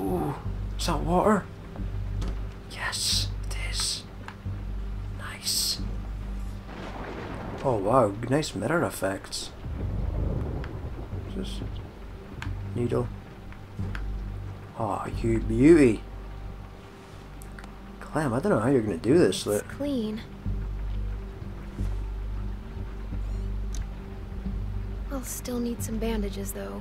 Ooh, is that water? Yes, it is. Nice. Oh wow, nice mirror effects. This? Needle. Oh, you beauty. Clem, I don't know how you're gonna do this. It's clean. I'll still need some bandages though.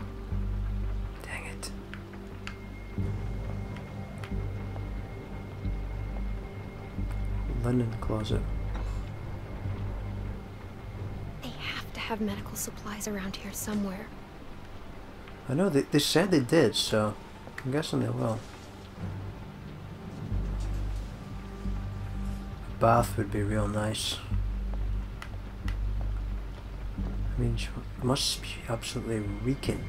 Linen closet. They have to have medical supplies around here somewhere. I know they, they said they did, so I'm guessing they will. A bath would be real nice. I mean, she must be absolutely reeking.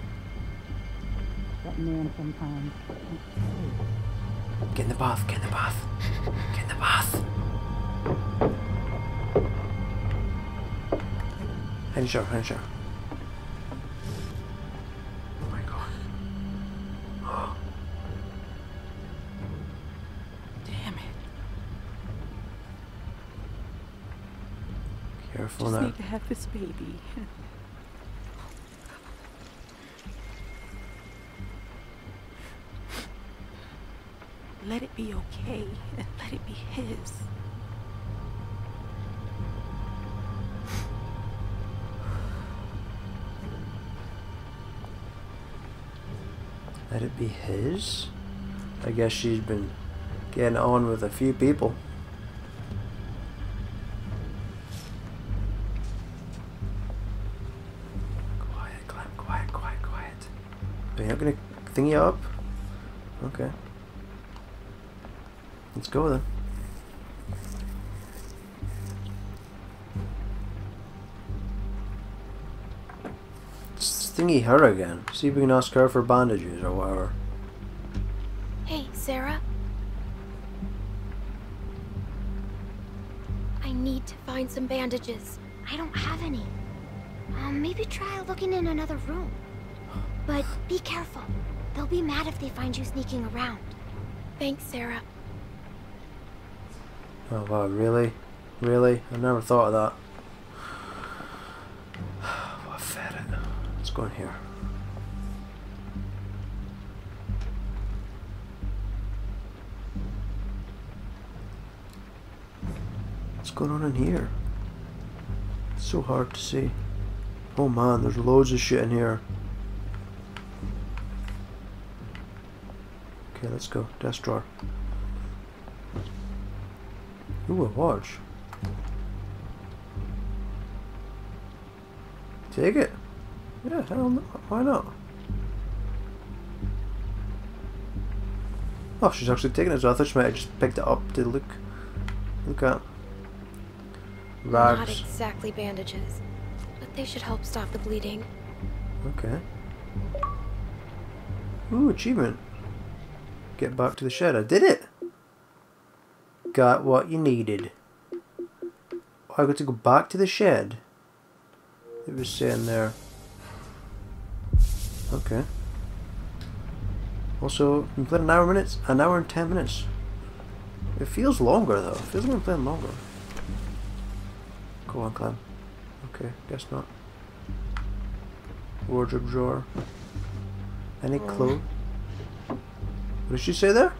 That man sometimes. Get in the bath, get in the bath, get in the bath. Hand shower, hand shower. Oh my god. Damn it. Careful Just now. need to have this baby. Let it be okay and let it be his. Let it be his? I guess she's been getting on with a few people. Quiet, Clem, quiet, quiet, quiet. Are you gonna thingy up? Okay. Let's go then. Thingy her again. See if we can ask her for bandages or whatever. Hey, Sarah? I need to find some bandages. I don't have any. Um, maybe try looking in another room. But be careful. They'll be mad if they find you sneaking around. Thanks, Sarah. Oh wow, really? Really? I never thought of that. what a ferret. Let's go in here. What's going on in here? It's so hard to see. Oh man, there's loads of shit in here. Okay, let's go. Desk drawer. Ooh, a watch. Take it. Yeah, hell no. Why not? Oh, she's actually taking it, so I thought she might have just picked it up to look look at. Not exactly bandages, but they should help stop the bleeding. Okay. Ooh, achievement. Get back to the shed. I did it! Got what you needed. Oh, I got to go back to the shed. It was saying there. Okay. Also, we played an hour minutes, an hour and ten minutes. It feels longer though. It feels like I'm playing longer. Go on, Clem. Okay, guess not. Wardrobe drawer. Any clothes? What did she say there?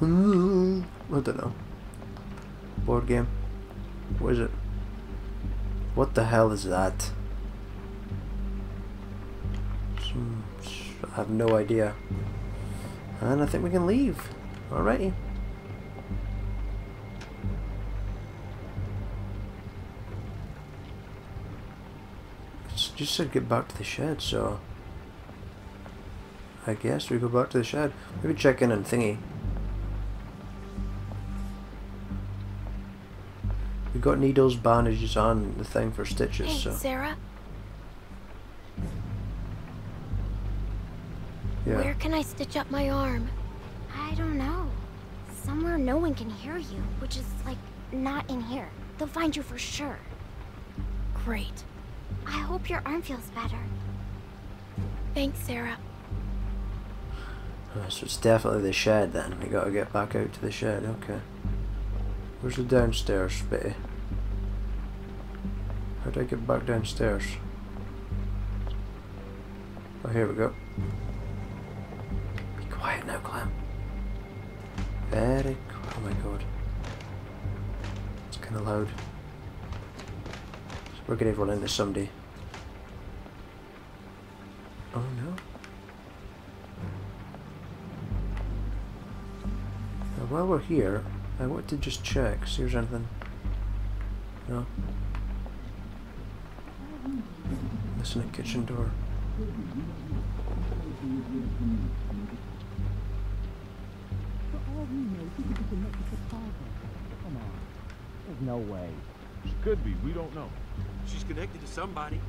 I don't know. Board game. What is it? What the hell is that? I have no idea. And I think we can leave. Alrighty. It's just said get back to the shed, so I guess we go back to the shed. Maybe check in and thingy. We've got needles, bandages on the thing for stitches, Hey, so Sarah, yeah. where can I stitch up my arm? I don't know. Somewhere no one can hear you, which is, like, not in here. They'll find you for sure. Great. I hope your arm feels better. Thanks, Sarah. Uh, so it's definitely the shed then. We gotta get back out to the shed, okay. Where's the downstairs bit? How do I get back downstairs? Oh, here we go. Quiet now, Clem. Very quiet. Oh my god. It's kind of loud. So we're gonna run into somebody. Oh no. Now, while we're here, I want to just check, see if there's anything. No. Listen a kitchen door. There's no way. She could be, we don't know. She's connected to somebody.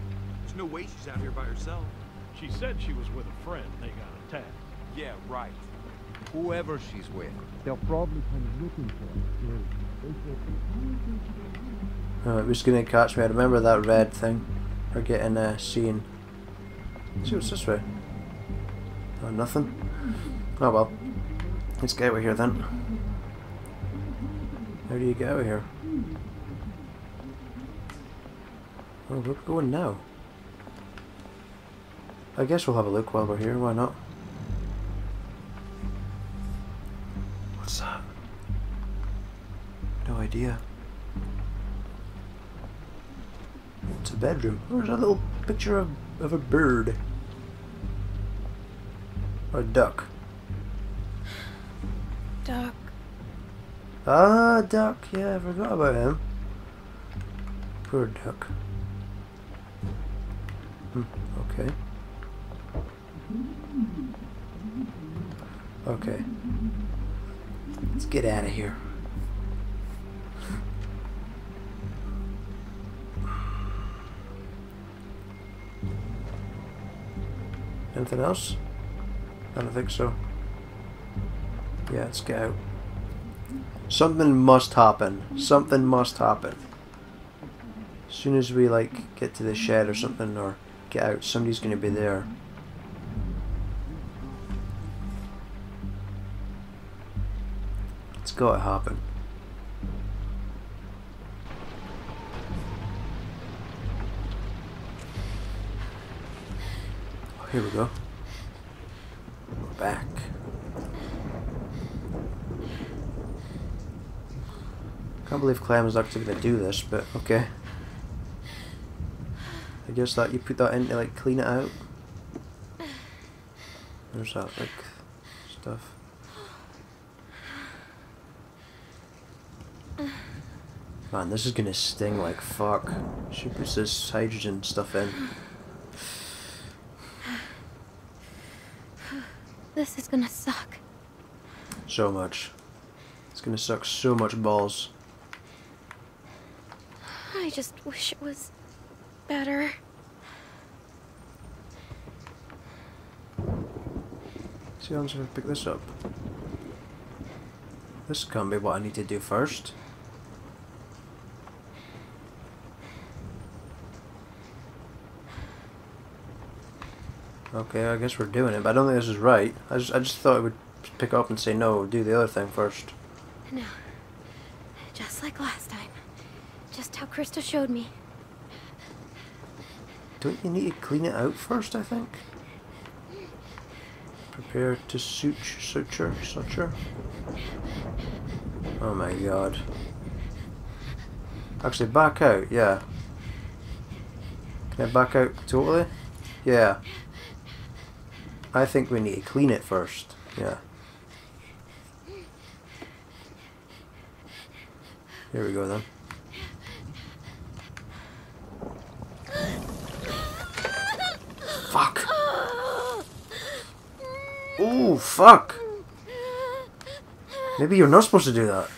There's no way she's out here by herself. She said she was with a friend. They got attacked. Yeah, right. Whoever she's with. They'll probably come looking for her. Oh, it was gonna catch me. I remember that red thing. Or getting uh, seen. Let's see what's this way. Oh, nothing. Oh well. Let's get out of here then. How do you of here? Oh, where are we going now? I guess we'll have a look while we're here, why not? What's that? No idea. It's a bedroom. Oh, there's a little picture of, of a bird. Or a duck. Ah, duck. Yeah, I forgot about him. Poor duck. Hmm, okay. Okay. Let's get out of here. Anything else? I don't think so. Yeah, let's get out. Something must happen. Something must happen. As soon as we like get to the shed or something or get out, somebody's gonna be there. It's gotta happen. Oh, here we go. We're back. I can't believe Clem was actually gonna do this, but okay. I guess that you put that in to like clean it out. There's that like stuff. Man, this is gonna sting like fuck. She puts this hydrogen stuff in. this is gonna suck. So much. It's gonna suck so much balls. I just wish it was better. See how I'm gonna pick this up. This can't be what I need to do first. Okay, I guess we're doing it, but I don't think this is right. I just, I just thought I would pick up and say no, do the other thing first. No. Just like last time. Just how Christa showed me. Don't you need to clean it out first, I think? Prepare to suture, suture, suture? Oh my god. Actually, back out, yeah. Can I back out totally? Yeah. I think we need to clean it first, yeah. Here we go then. Oh, fuck. Maybe you're not supposed to do that.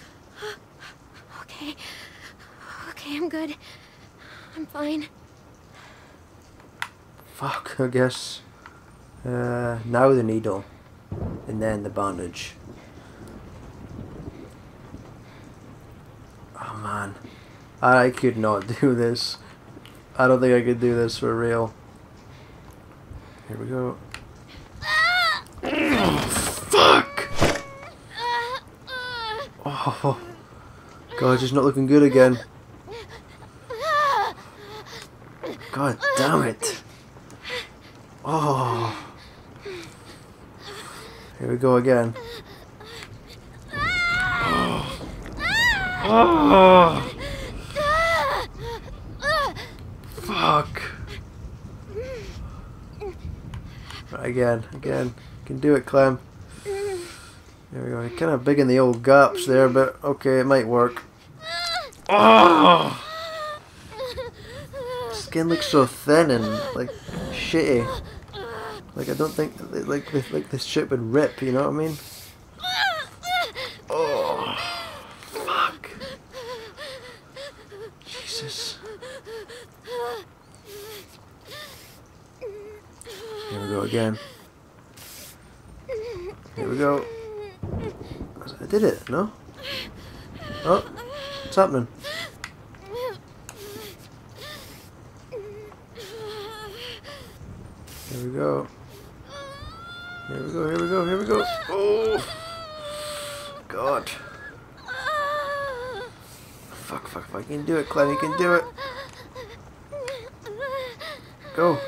Okay. Okay, I'm good. I'm fine. Fuck, I guess. Uh, now the needle. And then the bandage. Oh man. I could not do this. I don't think I could do this for real. Here we go. Fuck! Oh, God, she's not looking good again. God damn it. Oh. Here we go again. Oh. oh. Fuck. Again, again. Can do it, Clem. There we go. Kind of big in the old gaps there, but okay, it might work. Oh! Skin looks so thin and like shitty. Like I don't think like like, like this shit would rip. You know what I mean? Oh, fuck! Jesus. Here we go again. We go. I did it, no? Oh, what's happening? Here we go. Here we go, here we go, here we go. Oh! God. Fuck, fuck, fuck. You can do it, Clem. You can do it. Go.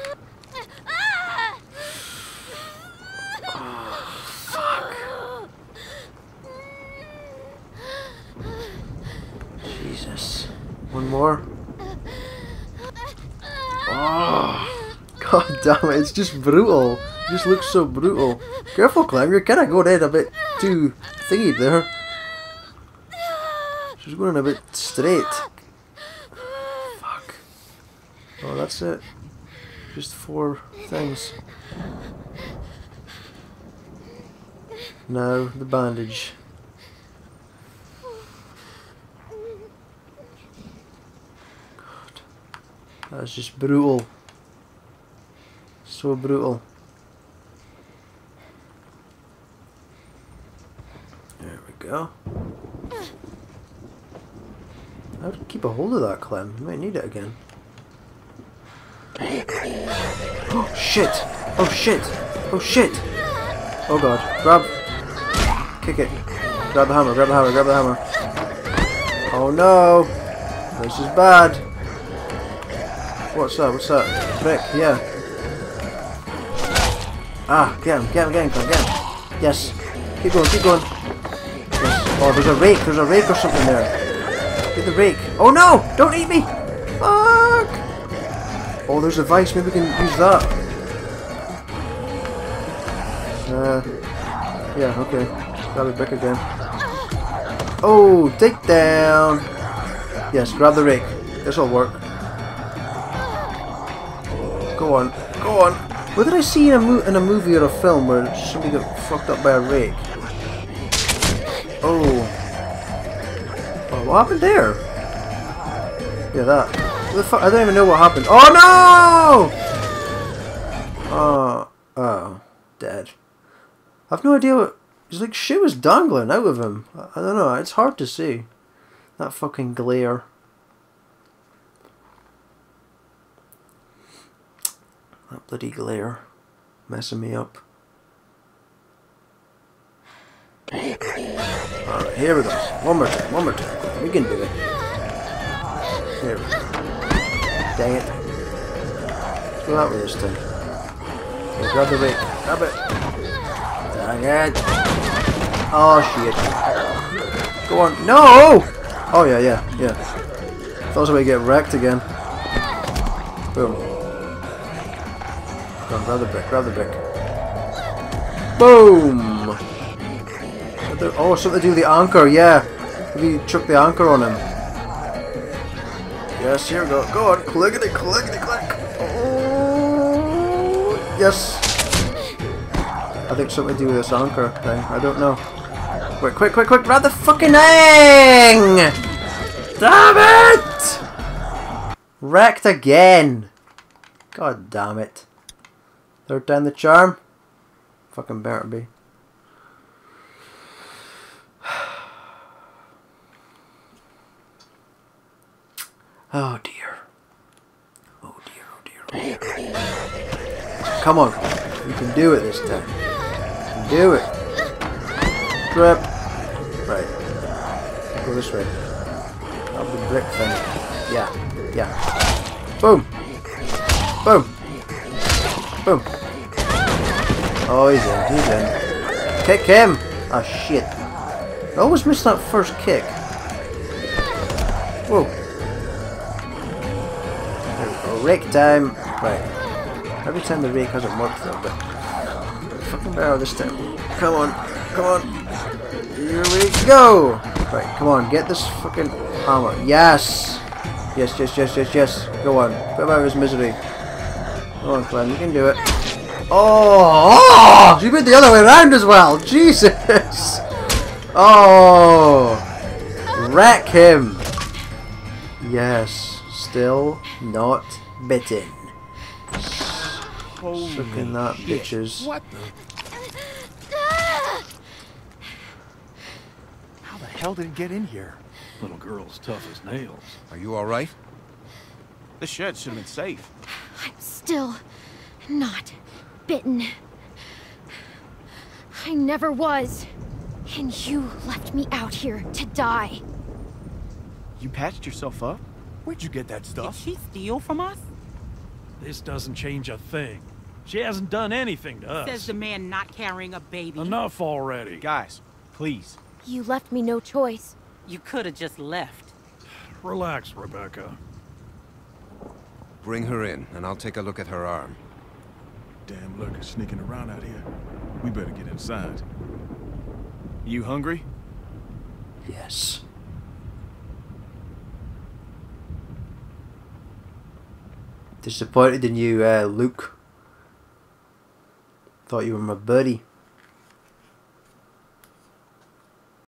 Jesus. One more. Oh, God damn it, it's just brutal. It just looks so brutal. Careful, Clem, you're kind of going in a bit too thingy there. She's going a bit straight. Fuck. Oh, that's it. Just four things. Now, the bandage. God. That's just brutal. So brutal. There we go. I to keep a hold of that, Clem? You might need it again. Oh shit! Oh shit! Oh shit! Oh god. Grab. Kick it. Grab the hammer, grab the hammer, grab the hammer. Oh no! This is bad. What's that? What's that? Brick, yeah. Ah, get him, get him, get him, get him. Yes. Keep going, keep going. Yes. Oh, there's a rake, there's a rake or something there. Get the rake. Oh no! Don't eat me! Fuck! Oh, there's a vice, maybe we can use that. Uh, yeah, okay. Grab the back again. Oh, take down! Yes, grab the rake. This'll work. Go on, go on. What did I see in a, in a movie or a film where somebody got fucked up by a rake? Oh. What happened there? Yeah, that. The fuck? I don't even know what happened. Oh no! Oh, oh, dead. I've no idea what. It's like shit was dangling out of him. I, I don't know. It's hard to see. That fucking glare. That bloody glare. Messing me up. Alright, here we go. One more time, one more time. We can do it. Here we go. Dang it. Let's go that way this time. Okay, grab the rake. Grab it. Dang it. Oh shit. Go on. No! Oh yeah, yeah, yeah. Thought I was about to get wrecked again. Boom. On, grab the brick, grab the brick. Boom! Oh, something to do with the anchor, yeah. Maybe chuck the anchor on him. Yes, here we go. Go on, clickety, clickety, click. Oh, yes. I think something to do with this anchor thing. I don't know. Quick, quick, quick, quick, grab the fucking thing! Damn it! Wrecked again. God damn it. Third time the charm? Fucking better be. Oh dear. Oh dear, oh dear, oh dear. Come on. You can do it this time. You can do it. Trip. Right. Go this way. Up the brick thing. Yeah. Yeah. Boom! Boom! Boom! Oh, he's in. He's in. Kick him! Ah, shit. I always miss that first kick. Whoa. There. Rake time. Right. Every time the rake hasn't worked though, but fucking barrel this time. Come on, come on. Here we go. Right, come on, get this fucking hammer. Yes. Yes, yes, yes, yes, yes. Go on. Put him out of his misery. Go on, Clem, you can do it. Oh, oh! You went the other way around as well. Jesus. Oh. Wreck him. Yes. Still not bitten. Sucking that, bitches. What the? How the hell did it get in here? Little girl's tough as nails. Are you all right? This shed should have been safe. I'm still not bitten. I never was. And you left me out here to die. You patched yourself up? Where'd you get that stuff? Did she steal from us? This doesn't change a thing. She hasn't done anything to us. Says the man not carrying a baby. Enough already. Guys, please. You left me no choice. You could have just left. Relax, Rebecca. Bring her in, and I'll take a look at her arm. Damn lurkers sneaking around out here. We better get inside. You hungry? Yes. Disappointed in you, uh, Luke. Thought you were my buddy.